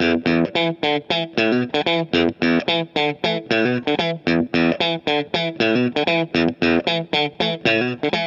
Hey, how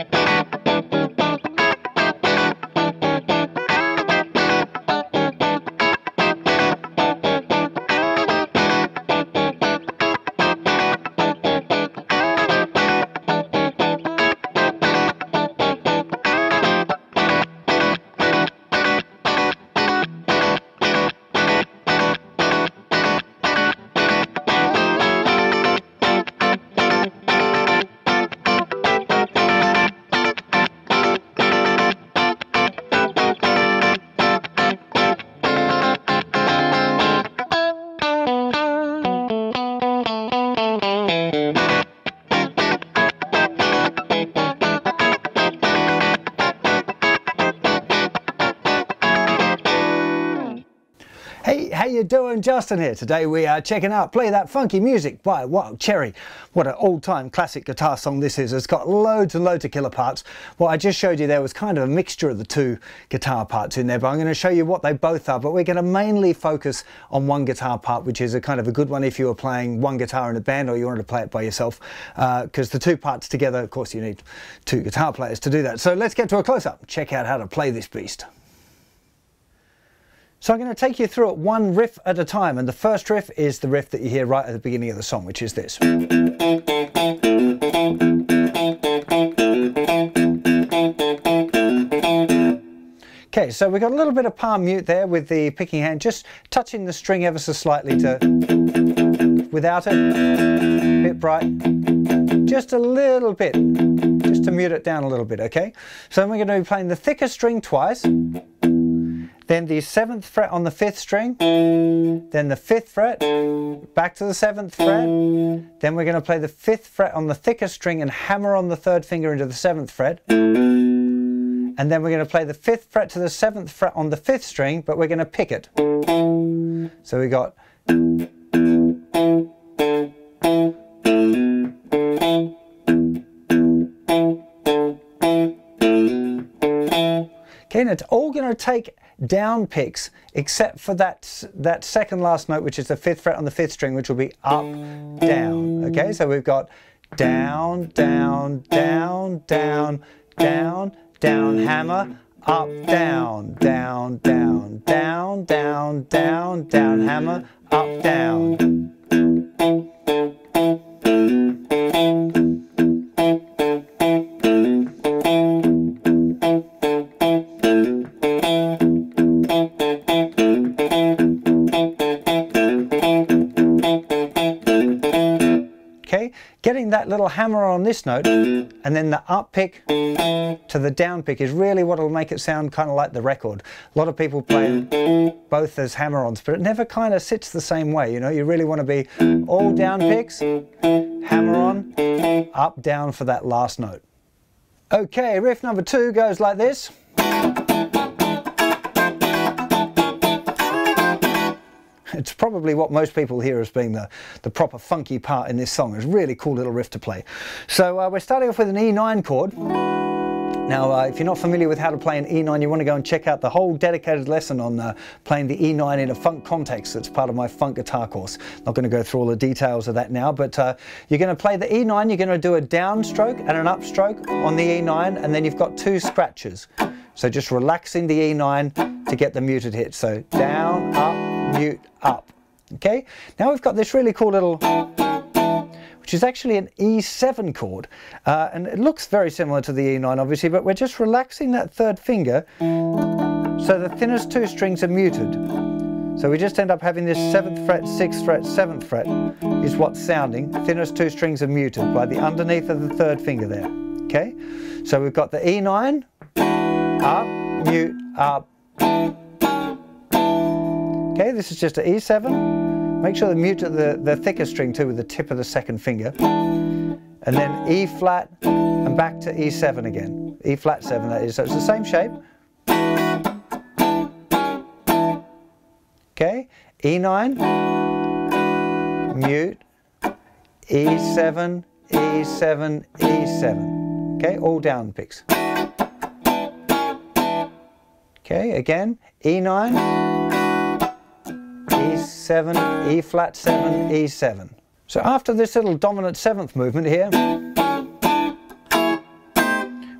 doing? Justin here. Today we are checking out Play That Funky Music by Wild Cherry. What an all-time classic guitar song this is. It's got loads and loads of killer parts. What I just showed you there was kind of a mixture of the two guitar parts in there, but I'm going to show you what they both are. But we're going to mainly focus on one guitar part, which is a kind of a good one if you were playing one guitar in a band or you wanted to play it by yourself. Because uh, the two parts together, of course, you need two guitar players to do that. So let's get to a close-up. Check out how to play this beast. So I'm going to take you through it one riff at a time and the first riff is the riff that you hear right at the beginning of the song which is this. Okay, so we've got a little bit of palm mute there with the picking hand, just touching the string ever so slightly to, without it, a bit bright, just a little bit, just to mute it down a little bit, okay? So then we're going to be playing the thicker string twice, then the seventh fret on the fifth string, then the fifth fret, back to the seventh fret, then we're going to play the fifth fret on the thicker string and hammer on the third finger into the seventh fret, and then we're going to play the fifth fret to the seventh fret on the fifth string, but we're going to pick it. So we got It's all going to take down picks except for that, that second last note, which is the fifth fret on the fifth string, which will be up, down. Okay, so we've got down, down, down, down, down, down, hammer, up, down, down, down, down, down, down, down, hammer, up, down. Getting that little hammer on this note and then the up pick to the down pick is really what will make it sound kind of like the record. A lot of people play both as hammer-ons, but it never kind of sits the same way. You know, you really want to be all down picks, hammer on, up, down for that last note. Okay, riff number two goes like this. It's probably what most people hear as being the, the proper funky part in this song. It's a really cool little riff to play. So uh, we're starting off with an E9 chord. Now, uh, if you're not familiar with how to play an E9, you want to go and check out the whole dedicated lesson on uh, playing the E9 in a funk context. That's part of my funk guitar course. Not going to go through all the details of that now, but uh, you're going to play the E9, you're going to do a downstroke and an upstroke on the E9, and then you've got two scratches. So just relaxing the E9 to get the muted hit. So down, up, mute, up. Okay, now we've got this really cool little, which is actually an E7 chord, uh, and it looks very similar to the E9 obviously, but we're just relaxing that third finger so the thinnest two strings are muted. So we just end up having this 7th fret, 6th fret, 7th fret is what's sounding. Thinnest two strings are muted by the underneath of the third finger there. Okay, so we've got the E9, up, mute, up, Okay, this is just an E7. Make sure to mute the, the thicker string too with the tip of the second finger. And then E flat and back to E7 again. E flat 7 that is. So it's the same shape. Okay, E9, mute, E7, E7, E7. Okay, all down picks. Okay, again, E9, E7, E flat 7, E7. So after this little dominant seventh movement here,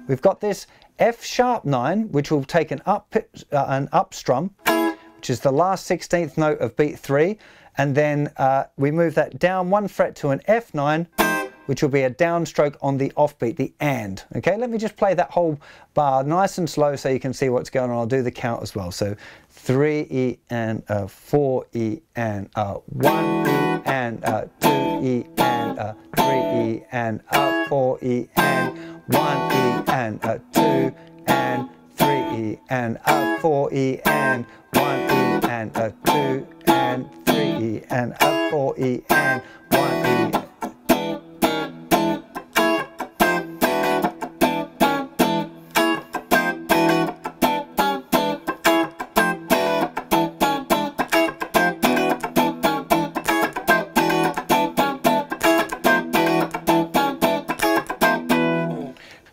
we've got this F sharp 9, which will take an up, uh, an up strum, which is the last 16th note of beat 3, and then uh, we move that down one fret to an F9, which will be a downstroke on the offbeat, the and. Okay, let me just play that whole bar nice and slow so you can see what's going on. I'll do the count as well. So 3E and a 4E and a 1E and a 2E and a 3E and a 4E and 1E and a 2 and 3E and a 4E and 1E and a 2 and 3E and a 4E and 1E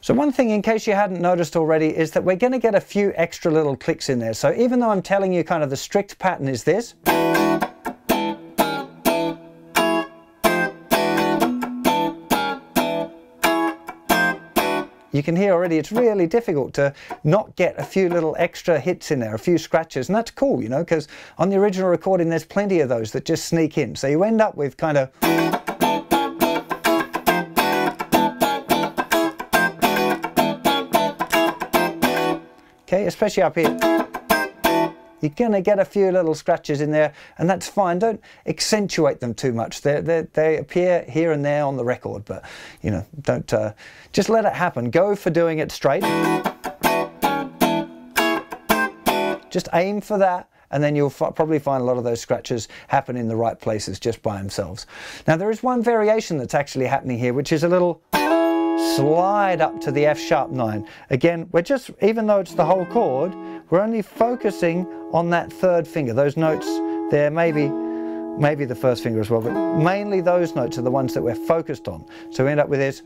So one thing, in case you hadn't noticed already, is that we're going to get a few extra little clicks in there. So even though I'm telling you kind of the strict pattern is this, you can hear already it's really difficult to not get a few little extra hits in there, a few scratches, and that's cool, you know, because on the original recording there's plenty of those that just sneak in. So you end up with kind of okay, especially up here. You're going to get a few little scratches in there, and that's fine. Don't accentuate them too much. They, they, they appear here and there on the record, but you know, don't uh, just let it happen. Go for doing it straight. Just aim for that, and then you'll probably find a lot of those scratches happen in the right places just by themselves. Now, there is one variation that's actually happening here, which is a little slide up to the F sharp 9. Again, we're just, even though it's the whole chord, we're only focusing on that third finger. Those notes there, maybe, maybe the first finger as well, but mainly those notes are the ones that we're focused on. So we end up with this.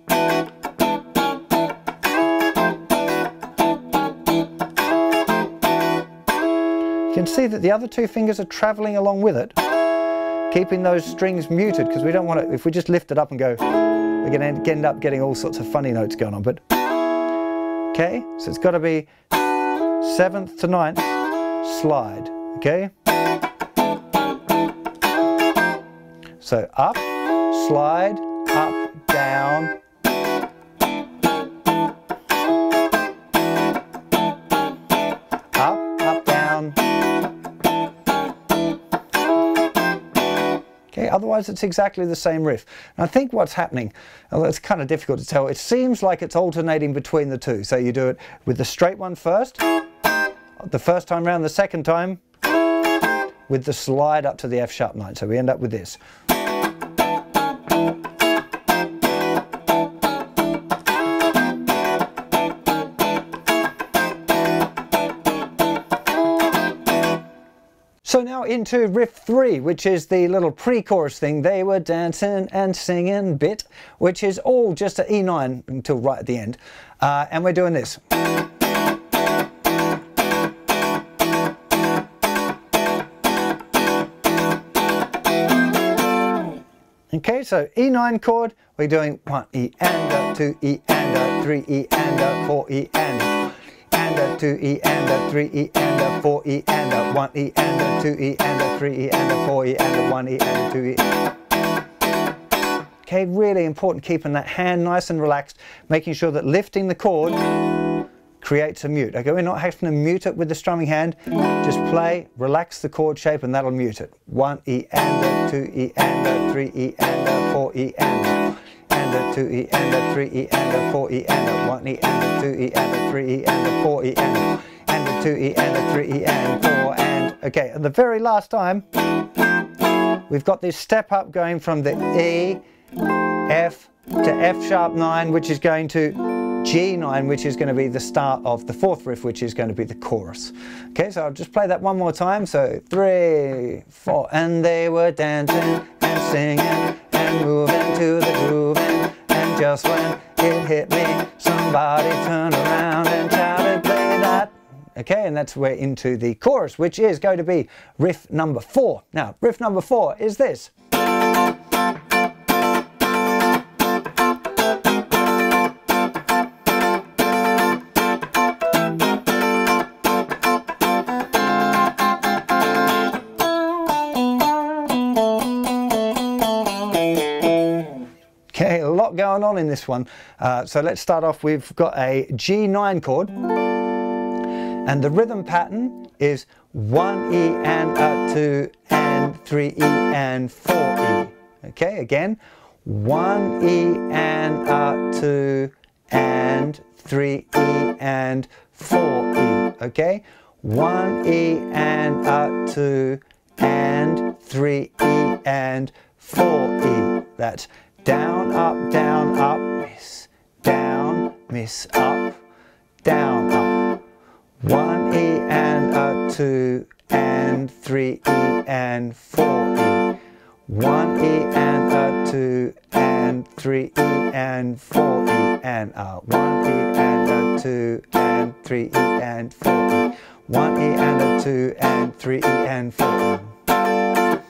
You can see that the other two fingers are traveling along with it, keeping those strings muted because we don't want to, if we just lift it up and go, we're going to end up getting all sorts of funny notes going on. But okay, so it's got to be seventh to ninth slide. Okay, so up, slide, up, down. Otherwise it's exactly the same riff. And I think what's happening, although it's kind of difficult to tell, it seems like it's alternating between the two. So you do it with the straight one first, the first time round, the second time with the slide up to the F sharp 9. So we end up with this. So now into riff three, which is the little pre-chorus thing. They were dancing and singing bit, which is all just at E9 until right at the end. Uh, and we're doing this. Okay, so E9 chord, we're doing one E and a, two E and a, three E and a, four E and a and a, two E and a, three E and a, four E and a, one E and a, two E and a, three E and a, four E and a, one E and a, two E. Okay, really important keeping that hand nice and relaxed, making sure that lifting the chord creates a mute. Okay, we're not having to mute it with the strumming hand. Just play, relax the chord shape, and that'll mute it. One E and a, two E and a, three E and a, four E and a and a, two E and a, three E and a, four E and a, one E and a, two E and a, three E and a, four E and a, and a, two E and a, three E and four and, okay, and the very last time, we've got this step up going from the E, F to F sharp 9, which is going to G9, which is going to be the start of the fourth riff, which is going to be the chorus. Okay, so I'll just play that one more time. So three, four, and they were dancing and singing and moving to the groove. And, just when it hit me, somebody turned around and shouted, play that. Okay, and that's where into the chorus, which is going to be riff number four. Now, riff number four is this. On in this one. Uh, so let's start off, we've got a G9 chord. And the rhythm pattern is 1E and a 2 and 3E and 4E. Okay, again, 1E and a 2 and 3E and 4E. Okay, 1E and a 2 and 3E and 4E. That's down, up, down, up, miss, down, miss, up, down, up. One E and a two and three E and four E. One E and a two and three E and four E and a one E and a two and three E and four E. One E and a two and three E and four E.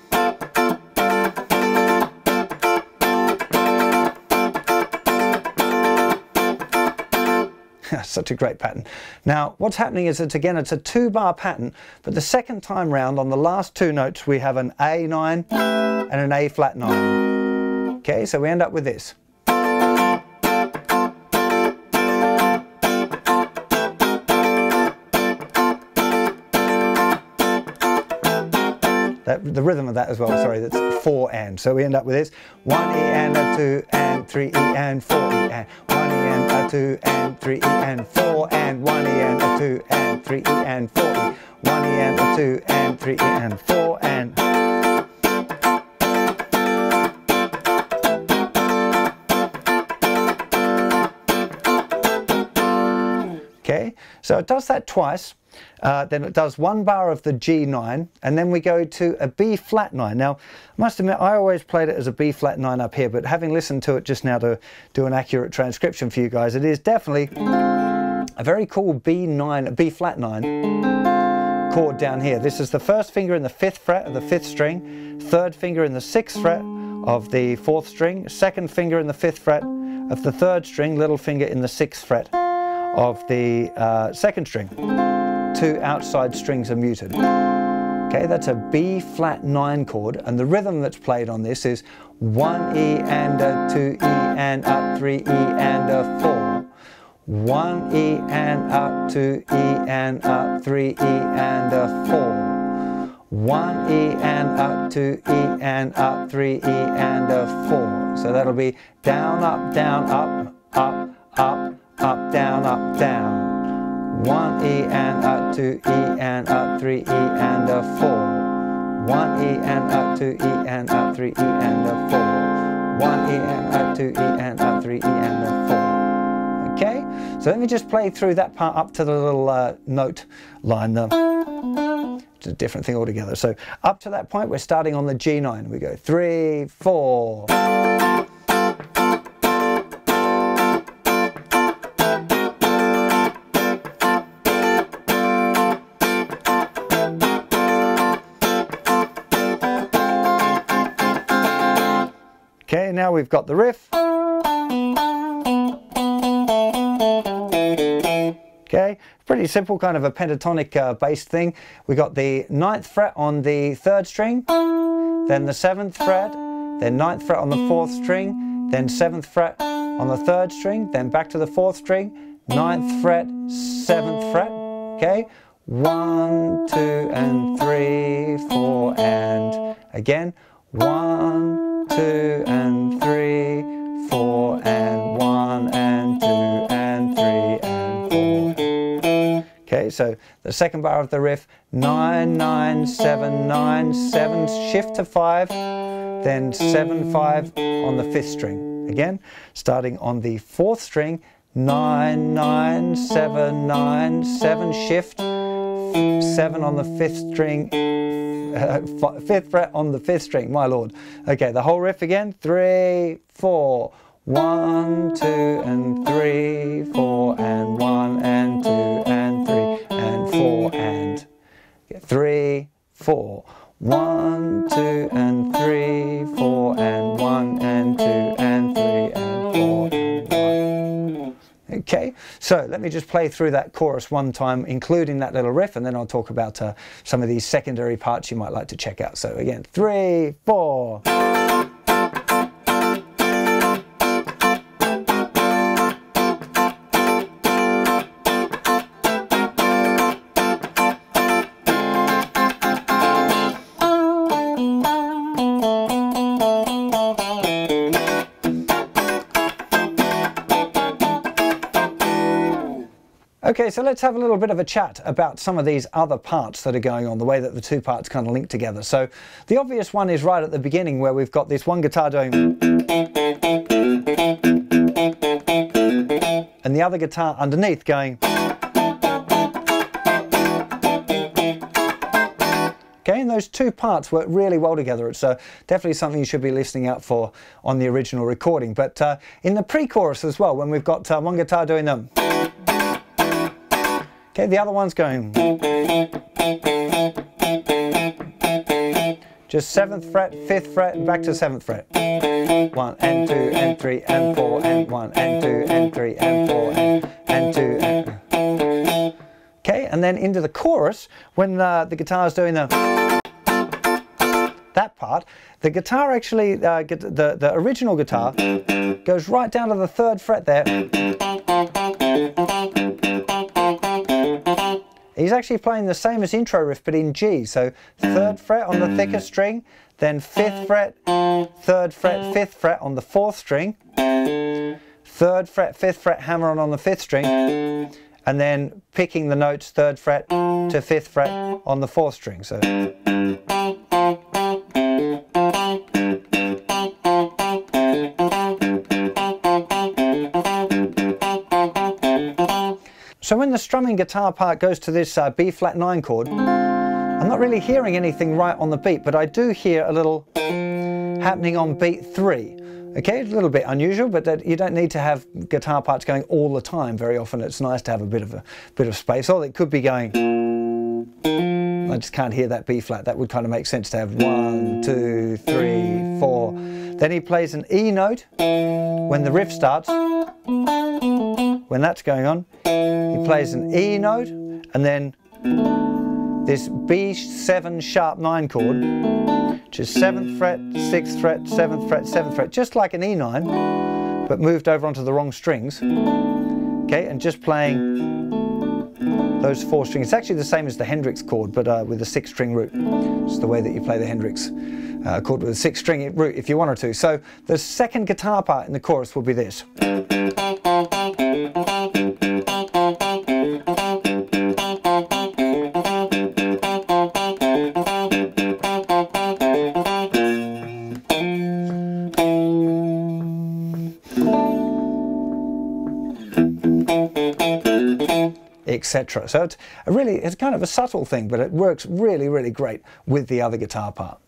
Such a great pattern. Now, what's happening is it's again, it's a two bar pattern, but the second time round on the last two notes, we have an A9 and an A flat 9. Okay, so we end up with this. That, the rhythm of that as well, sorry, that's four and. So we end up with this, one E and a two and three E and four E and one E and a two and three E and four and one E and a two and three E and four E, one E and a two and three E and four and. Okay, so it does that twice. Uh, then it does one bar of the G9 and then we go to a B flat 9. Now, I must admit, I always played it as a B flat 9 up here, but having listened to it just now to do an accurate transcription for you guys, it is definitely a very cool B9, B flat 9 chord down here. This is the first finger in the fifth fret of the fifth string, third finger in the sixth fret of the fourth string, second finger in the fifth fret of the third string, little finger in the sixth fret of the uh, second string two outside strings are muted. Okay, that's a B flat 9 chord, and the rhythm that's played on this is 1 E and a 2 E and a 3 E and a 4. 1 E and a 2 E and a 3 E and a 4. 1 E and a 2 E and a 3 E and a 4. So that'll be down, up, down, up, up, up, up, down, up, down. One E and a two E and a three E and a four. One E and a two E and a three E and a four. One E and a two E and a three E and a four. Okay, so let me just play through that part up to the little uh, note line. there. it's a different thing altogether. So up to that point, we're starting on the G9. We go three, four. We've got the riff. Okay, pretty simple kind of a pentatonic uh, based thing. We got the ninth fret on the third string, then the seventh fret, then ninth fret on the fourth string, then seventh fret on the third string, then back to the fourth string, ninth fret, seventh fret. Okay, one, two, and three, four, and again, one, two and three, four and one and two and three and four. Okay, so the second bar of the riff, nine, nine, seven, nine, seven, shift to five, then seven, five on the fifth string. Again, starting on the fourth string, nine, nine, seven, nine, seven, shift, seven on the fifth string, uh, fifth fret on the fifth string, my lord. Okay, the whole riff again. Three, four, one, two, and three, four, and one, and two, and three, and four. three, four. One, two, and three, four, and one, and two, Okay, so let me just play through that chorus one time, including that little riff, and then I'll talk about uh, some of these secondary parts you might like to check out. So again, three, four. Okay, so let's have a little bit of a chat about some of these other parts that are going on, the way that the two parts kind of link together. So the obvious one is right at the beginning where we've got this one guitar doing and the other guitar underneath going Okay, and those two parts work really well together. It's uh, definitely something you should be listening out for on the original recording. But uh, in the pre-chorus as well, when we've got uh, one guitar doing them. Okay, the other one's going. Just seventh fret, fifth fret, and back to seventh fret. One and two and three and four and one and two and three and four and, and two and. Okay, and then into the chorus when the, the is doing the that part, the guitar actually, uh, the, the original guitar goes right down to the third fret there. He's actually playing the same as intro riff but in G. So third fret on the thicker string, then fifth fret, third fret, fifth fret on the fourth string, third fret, fifth fret hammer on on the fifth string, and then picking the notes third fret to fifth fret on the fourth string. So. So when the strumming guitar part goes to this uh, B flat 9 chord, I'm not really hearing anything right on the beat, but I do hear a little happening on beat 3. Okay, it's a little bit unusual, but that you don't need to have guitar parts going all the time. Very often it's nice to have a bit of a bit of space. Or it could be going. I just can't hear that B flat. That would kind of make sense to have one, two, three, four. Then he plays an E note when the riff starts. When that's going on, he plays an E note and then this B7 sharp 9 chord, which is 7th fret, 6th fret, 7th fret, 7th fret, just like an E9, but moved over onto the wrong strings. Okay, and just playing those four strings. It's actually the same as the Hendrix chord, but uh, with a six string root. It's the way that you play the Hendrix uh, chord with a six string root if you wanted to. So the second guitar part in the chorus will be this. Etc. So it's really, it's kind of a subtle thing, but it works really, really great with the other guitar part.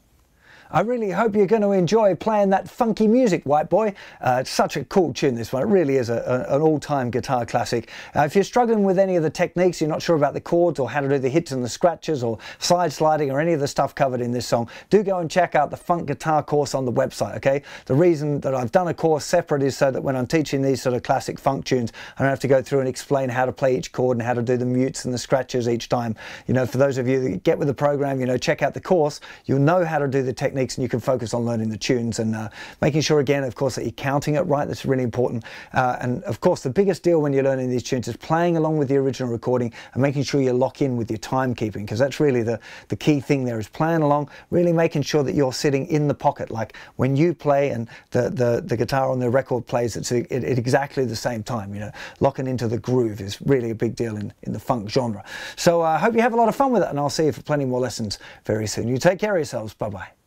I really hope you're going to enjoy playing that funky music, White Boy. Uh, it's such a cool tune, this one. It really is a, a, an all-time guitar classic. Uh, if you're struggling with any of the techniques, you're not sure about the chords or how to do the hits and the scratches or slide sliding or any of the stuff covered in this song, do go and check out the Funk Guitar course on the website, okay? The reason that I've done a course separate is so that when I'm teaching these sort of classic funk tunes, I don't have to go through and explain how to play each chord and how to do the mutes and the scratches each time. You know, for those of you that get with the program, you know, check out the course, you'll know how to do the techniques techniques and you can focus on learning the tunes and uh, making sure again of course that you're counting it right. That's really important. Uh, and of course the biggest deal when you're learning these tunes is playing along with the original recording and making sure you lock in with your timekeeping because that's really the the key thing there is playing along really making sure that you're sitting in the pocket. Like when you play and the the, the guitar on the record plays it's at exactly the same time you know. Locking into the groove is really a big deal in in the funk genre. So I uh, hope you have a lot of fun with it and I'll see you for plenty more lessons very soon. You take care of yourselves. Bye bye